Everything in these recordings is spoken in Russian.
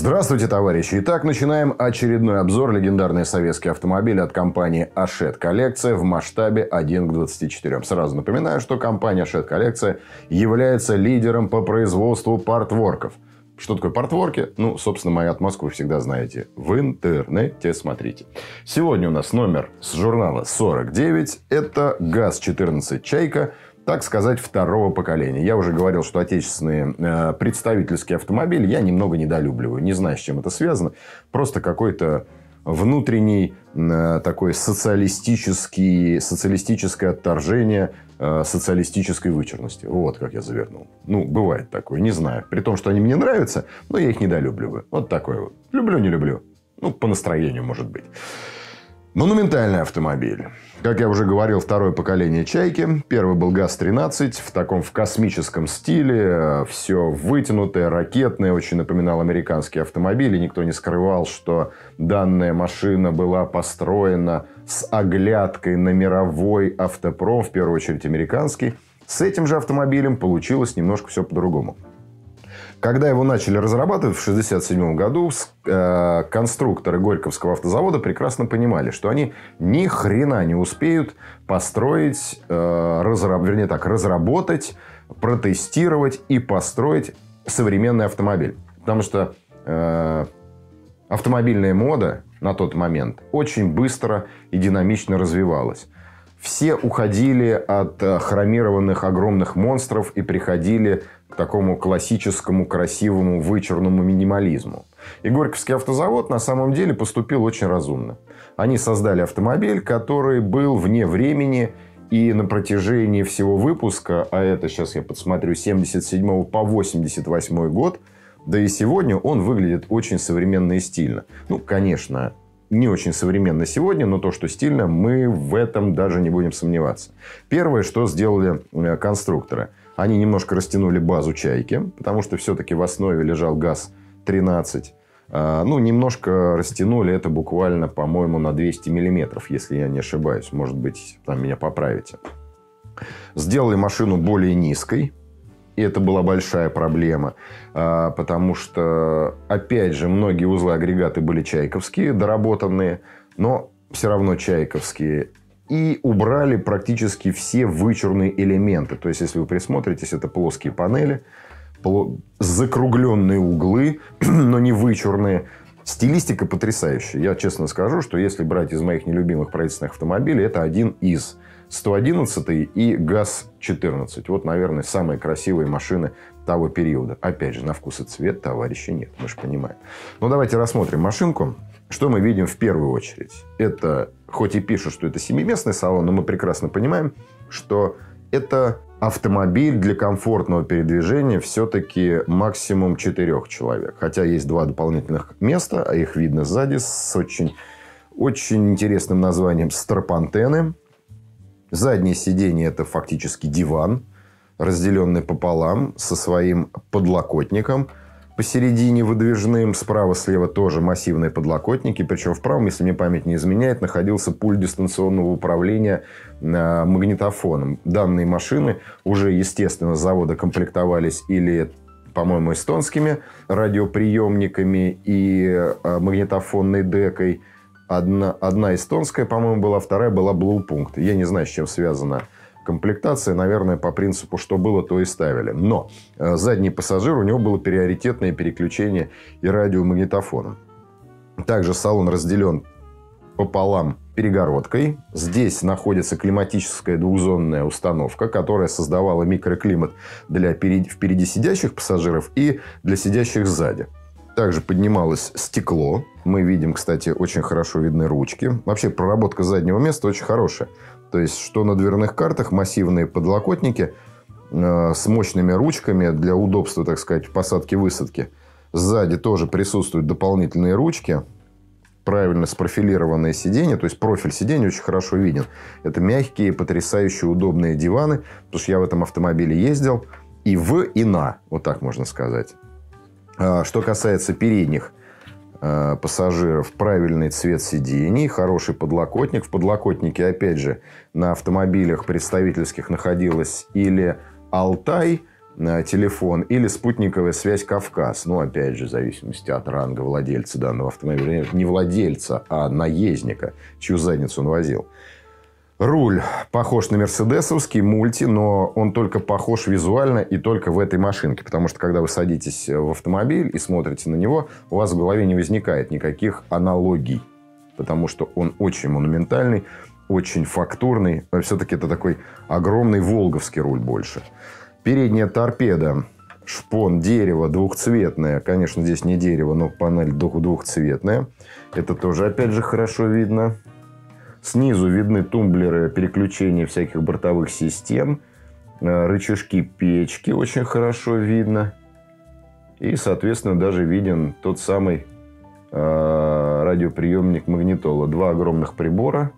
Здравствуйте, товарищи! Итак, начинаем очередной обзор легендарной советской автомобиля от компании Ашет Коллекция в масштабе 1 к 24. Сразу напоминаю, что компания Ашет Коллекция является лидером по производству партворков. Что такое партворки? Ну, собственно, мою отмазку вы всегда знаете. В интернете смотрите. Сегодня у нас номер с журнала 49. Это ГАЗ-14 «Чайка» так сказать, второго поколения. Я уже говорил, что отечественные э, представительские автомобили я немного недолюбливаю. Не знаю, с чем это связано. Просто какой-то внутренний э, такой социалистический, социалистическое отторжение э, социалистической вычурности. Вот как я завернул. Ну, бывает такое, не знаю. При том, что они мне нравятся, но я их недолюбливаю. Вот такое вот. Люблю, не люблю. Ну, по настроению, может быть. Монументальный автомобиль. Как я уже говорил, второе поколение «Чайки». Первый был ГАЗ-13 в таком в космическом стиле. Все вытянутое, ракетное. Очень напоминал американские автомобили. Никто не скрывал, что данная машина была построена с оглядкой на мировой автопром, в первую очередь американский. С этим же автомобилем получилось немножко все по-другому. Когда его начали разрабатывать в 1967 году, э, конструкторы Горьковского автозавода прекрасно понимали, что они ни хрена не успеют построить, э, разраб, вернее так, разработать, протестировать и построить современный автомобиль. Потому что э, автомобильная мода на тот момент очень быстро и динамично развивалась. Все уходили от хромированных огромных монстров и приходили к такому классическому, красивому, вычурному минимализму. И Горьковский автозавод на самом деле поступил очень разумно. Они создали автомобиль, который был вне времени и на протяжении всего выпуска, а это сейчас я подсмотрю, 77 по 88 год, да и сегодня он выглядит очень современно и стильно. Ну, конечно, не очень современно сегодня, но то, что стильно, мы в этом даже не будем сомневаться. Первое, что сделали э, конструкторы – они немножко растянули базу «Чайки», потому что все-таки в основе лежал ГАЗ-13. А, ну, немножко растянули это буквально, по-моему, на 200 миллиметров, если я не ошибаюсь. Может быть, там меня поправите. Сделали машину более низкой. И это была большая проблема, а, потому что, опять же, многие узлы агрегаты были чайковские, доработанные, но все равно чайковские и убрали практически все вычурные элементы. То есть, если вы присмотритесь, это плоские панели, закругленные углы, но не вычурные. Стилистика потрясающая. Я честно скажу, что если брать из моих нелюбимых правительственных автомобилей, это один из 111 и ГАЗ-14. Вот, наверное, самые красивые машины того периода. Опять же, на вкус и цвет товарища нет, мы же понимаем. Ну, давайте рассмотрим машинку. Что мы видим в первую очередь? Это, хоть и пишут, что это семиместный салон, но мы прекрасно понимаем, что это автомобиль для комфортного передвижения все-таки максимум четырех человек. Хотя есть два дополнительных места, а их видно сзади с очень, очень интересным названием «Старпантены». Заднее сиденье – это фактически диван, разделенный пополам со своим подлокотником – посередине выдвижным, справа-слева тоже массивные подлокотники. Причем в правом, если мне память не изменяет, находился пульт дистанционного управления э, магнитофоном. Данные машины уже, естественно, с завода комплектовались или по-моему, эстонскими радиоприемниками и э, магнитофонной декой. Одна, одна эстонская, по-моему, была, вторая была Blue Punkt. Я не знаю, с чем связана комплектация, наверное, по принципу, что было, то и ставили. Но э, задний пассажир, у него было приоритетное переключение и радиомагнитофоном. Также салон разделен пополам перегородкой. Здесь находится климатическая двухзонная установка, которая создавала микроклимат для впереди сидящих пассажиров и для сидящих сзади. Также поднималось стекло. Мы видим, кстати, очень хорошо видны ручки. Вообще, проработка заднего места очень хорошая. То есть, что на дверных картах массивные подлокотники э, с мощными ручками для удобства, так сказать, посадки-высадки. Сзади тоже присутствуют дополнительные ручки, правильно спрофилированное сиденье, то есть профиль сиденья очень хорошо виден. Это мягкие, потрясающе удобные диваны, потому что я в этом автомобиле ездил и в, и на, вот так можно сказать. А, что касается передних Э, пассажиров правильный цвет сидений, хороший подлокотник. В подлокотнике, опять же, на автомобилях представительских находилась или Алтай, э, телефон или спутниковая связь Кавказ. Ну, опять же, в зависимости от ранга владельца данного автомобиля. Не владельца, а наездника, чью задницу он возил. Руль похож на мерседесовский мульти, но он только похож визуально и только в этой машинке. Потому что, когда вы садитесь в автомобиль и смотрите на него, у вас в голове не возникает никаких аналогий. Потому что он очень монументальный, очень фактурный. Все-таки это такой огромный волговский руль больше. Передняя торпеда. Шпон, дерево двухцветное. Конечно, здесь не дерево, но панель двухцветная. Это тоже, опять же, хорошо видно. Снизу видны тумблеры переключения всяких бортовых систем. Э, рычажки печки очень хорошо видно. И, соответственно, даже виден тот самый э, радиоприемник магнитола. Два огромных прибора.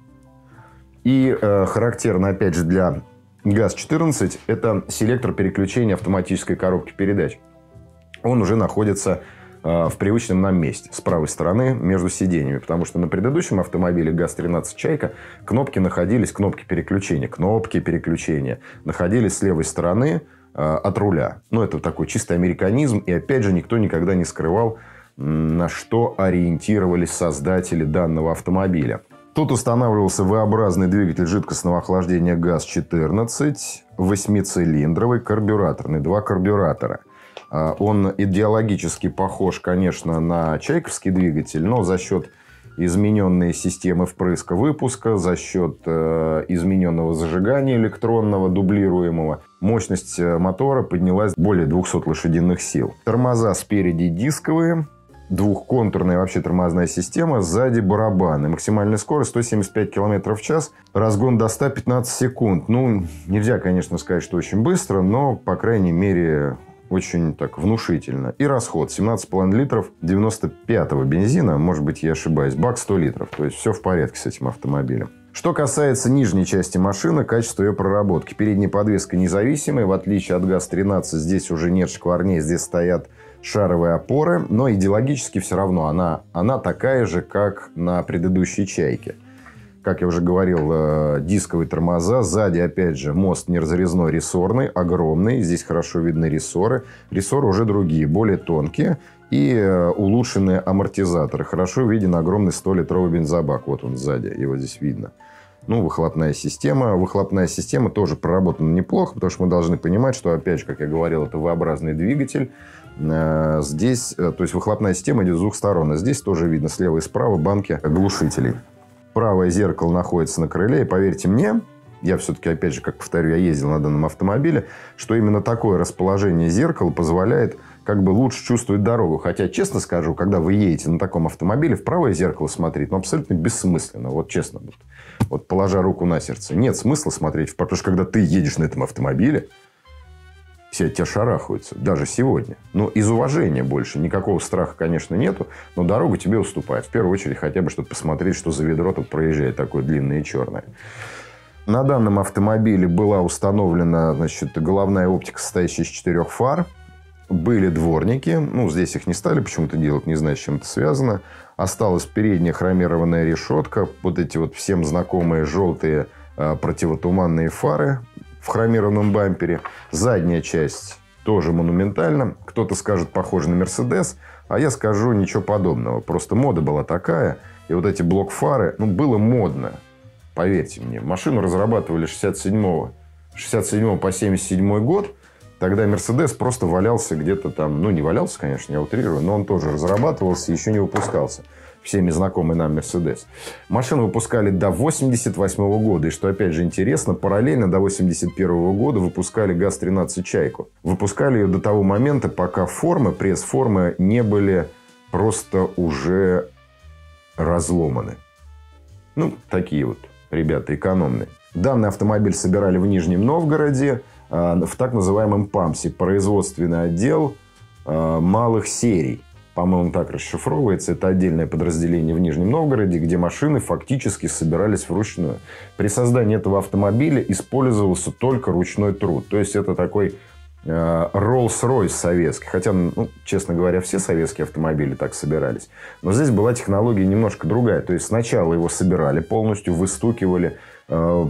И э, характерно, опять же, для ГАЗ-14 это селектор переключения автоматической коробки передач. Он уже находится в привычном нам месте, с правой стороны, между сиденьями. Потому что на предыдущем автомобиле ГАЗ-13 «Чайка» кнопки находились, кнопки переключения, кнопки переключения находились с левой стороны э, от руля. Ну, это такой чистый американизм. И, опять же, никто никогда не скрывал, на что ориентировались создатели данного автомобиля. Тут устанавливался V-образный двигатель жидкостного охлаждения ГАЗ-14, восьмицилиндровый, карбюраторный, два карбюратора – он идеологически похож, конечно, на чайковский двигатель, но за счет измененной системы впрыска выпуска, за счет э, измененного зажигания электронного, дублируемого, мощность э, мотора поднялась более 200 лошадиных сил. Тормоза спереди дисковые, двухконтурная вообще тормозная система, сзади барабаны. Максимальная скорость 175 км в час, разгон до 115 секунд. Ну, нельзя, конечно, сказать, что очень быстро, но, по крайней мере, очень так внушительно. И расход 17,5 литров 95-го бензина, может быть, я ошибаюсь, бак 100 литров. То есть, все в порядке с этим автомобилем. Что касается нижней части машины, качество ее проработки. Передняя подвеска независимая, в отличие от ГАЗ-13, здесь уже нет шкварней, здесь стоят шаровые опоры, но идеологически все равно она, она такая же, как на предыдущей «Чайке» как я уже говорил, э, дисковые тормоза. Сзади, опять же, мост неразрезной рессорный, огромный. Здесь хорошо видны рессоры. Рессоры уже другие, более тонкие. И э, улучшенные амортизаторы. Хорошо виден огромный 100-литровый бензобак. Вот он сзади, его здесь видно. Ну, выхлопная система. Выхлопная система тоже проработана неплохо, потому что мы должны понимать, что, опять же, как я говорил, это V-образный двигатель. Э, здесь, то есть, выхлопная система идет с двух сторон. А здесь тоже видно слева и справа банки глушителей правое зеркало находится на крыле. И поверьте мне, я все-таки, опять же, как повторю, я ездил на данном автомобиле, что именно такое расположение зеркала позволяет как бы лучше чувствовать дорогу. Хотя, честно скажу, когда вы едете на таком автомобиле, в правое зеркало смотреть, ну, абсолютно бессмысленно. Вот честно. Вот, вот положа руку на сердце. Нет смысла смотреть, потому что когда ты едешь на этом автомобиле, все от тебя шарахаются, даже сегодня. Но из уважения больше. Никакого страха, конечно, нету, но дорогу тебе уступает. В первую очередь, хотя бы, чтобы посмотреть, что за ведро тут проезжает такое длинное и черное. На данном автомобиле была установлена значит, головная оптика, состоящая из четырех фар. Были дворники. Ну, здесь их не стали почему-то делать, не знаю, с чем это связано. Осталась передняя хромированная решетка. Вот эти вот всем знакомые желтые э, противотуманные фары в хромированном бампере. Задняя часть тоже монументальна. Кто-то скажет, похоже на Мерседес, а я скажу ничего подобного. Просто мода была такая, и вот эти блок-фары, ну, было модно. Поверьте мне, машину разрабатывали 67 67 по 77 год. Тогда Мерседес просто валялся где-то там, ну, не валялся, конечно, я утрирую, но он тоже разрабатывался еще не выпускался всеми знакомый нам Мерседес. Машину выпускали до 88 года. И что, опять же, интересно, параллельно до 81 года выпускали ГАЗ-13 «Чайку». Выпускали ее до того момента, пока формы, пресс-формы не были просто уже разломаны. Ну, такие вот ребята экономные. Данный автомобиль собирали в Нижнем Новгороде, а, в так называемом ПАМСе, производственный отдел а, малых серий по-моему, так расшифровывается. Это отдельное подразделение в Нижнем Новгороде, где машины фактически собирались вручную. При создании этого автомобиля использовался только ручной труд. То есть, это такой э, Rolls-Royce советский. Хотя, ну, честно говоря, все советские автомобили так собирались. Но здесь была технология немножко другая. То есть, сначала его собирали полностью, выстукивали, э,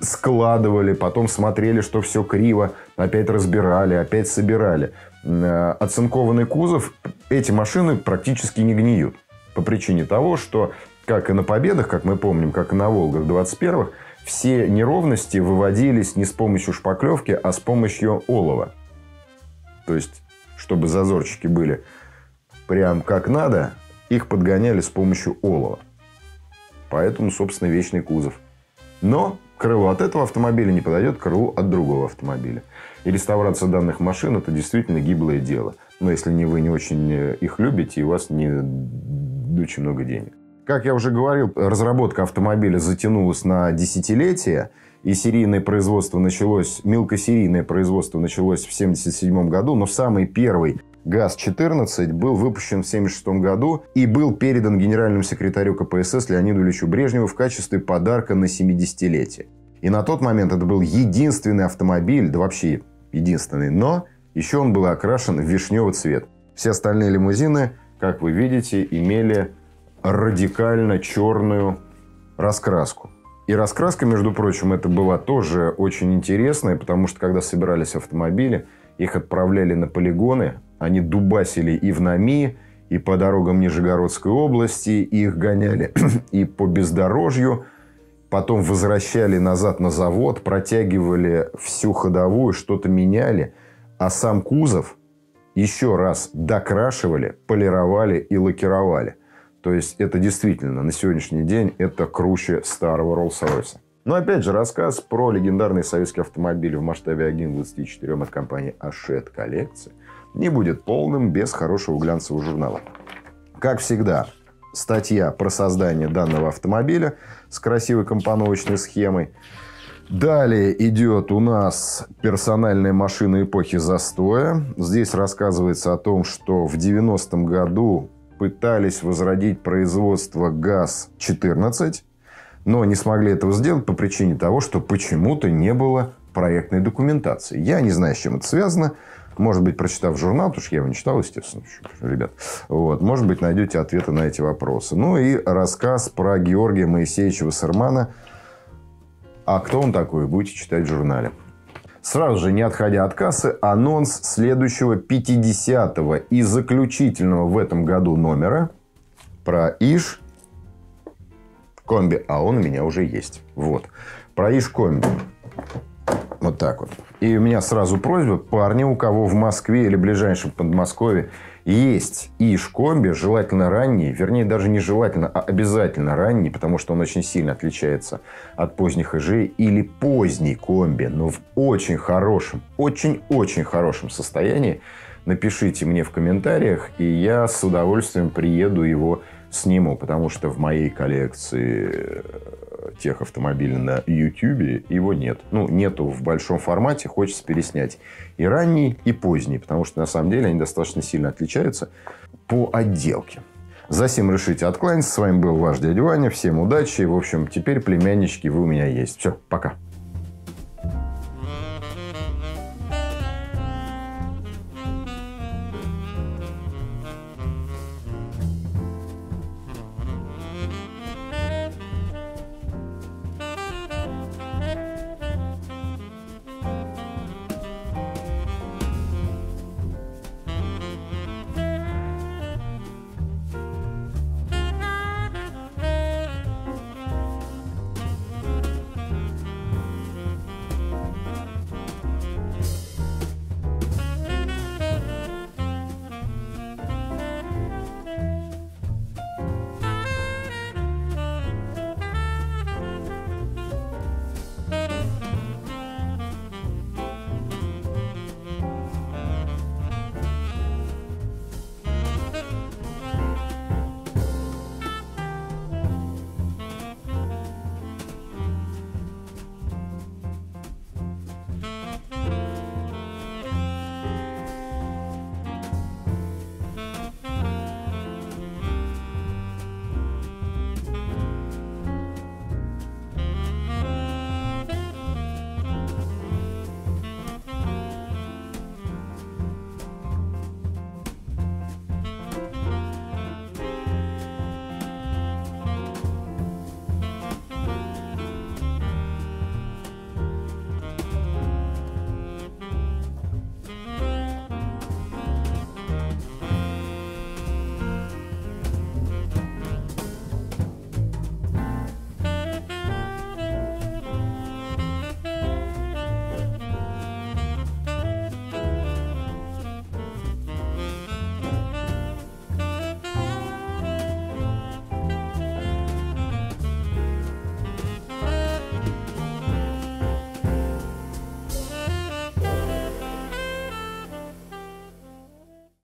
складывали, потом смотрели, что все криво, опять разбирали, опять собирали. Э, оцинкованный кузов, эти машины практически не гниют. По причине того, что, как и на Победах, как мы помним, как и на Волгах 21-х, все неровности выводились не с помощью шпаклевки, а с помощью олова. То есть, чтобы зазорчики были прям как надо, их подгоняли с помощью олова. Поэтому, собственно, вечный кузов. Но крыло от этого автомобиля не подойдет к крылу от другого автомобиля. И реставрация данных машин – это действительно гиблое дело. Но если не вы не очень э, их любите, и у вас не очень много денег. Как я уже говорил, разработка автомобиля затянулась на десятилетия, и серийное производство началось, мелкосерийное производство началось в 1977 году, но самый первый ГАЗ-14 был выпущен в 1976 году и был передан генеральному секретарю КПСС Леониду Ильичу Брежневу в качестве подарка на 70-летие. И на тот момент это был единственный автомобиль, да вообще единственный, но еще он был окрашен в вишневый цвет. Все остальные лимузины, как вы видите, имели радикально черную раскраску. И раскраска, между прочим, это была тоже очень интересная, потому что когда собирались автомобили, их отправляли на полигоны, они дубасили и в НАМИ, и по дорогам Нижегородской области, их гоняли и по бездорожью, потом возвращали назад на завод, протягивали всю ходовую, что-то меняли, а сам кузов еще раз докрашивали, полировали и лакировали. То есть это действительно на сегодняшний день это круче старого Роллс-Ройса. Но опять же, рассказ про легендарный советский автомобиль в масштабе 1.24 от компании Ашет коллекции не будет полным без хорошего глянцевого журнала. Как всегда, статья про создание данного автомобиля с красивой компоновочной схемой. Далее идет у нас персональная машина эпохи застоя. Здесь рассказывается о том, что в 90-м году пытались возродить производство ГАЗ-14, но не смогли этого сделать по причине того, что почему-то не было проектной документации. Я не знаю, с чем это связано. Может быть, прочитав журнал, потому что я его не читал, естественно, ребят. Вот, может быть, найдете ответы на эти вопросы. Ну и рассказ про Георгия Моисеевича Вассермана. А кто он такой, будете читать в журнале. Сразу же, не отходя от кассы, анонс следующего 50-го и заключительного в этом году номера про Иш Комби. А он у меня уже есть. Вот. Про Иш Комби. Вот так вот. И у меня сразу просьба, парни, у кого в Москве или ближайшем Подмосковье есть иш-комби, желательно ранний, вернее, даже не желательно, а обязательно ранний, потому что он очень сильно отличается от поздних ижей, или поздний комби, но в очень хорошем, очень-очень хорошем состоянии, напишите мне в комментариях, и я с удовольствием приеду его сниму, потому что в моей коллекции тех автомобилей на YouTube, его нет. Ну, нету в большом формате, хочется переснять и ранний, и поздний, потому что на самом деле они достаточно сильно отличаются по отделке. За всем решите откланяться. С вами был ваш дядя Ваня. Всем удачи. В общем, теперь, племяннички, вы у меня есть. Все, пока.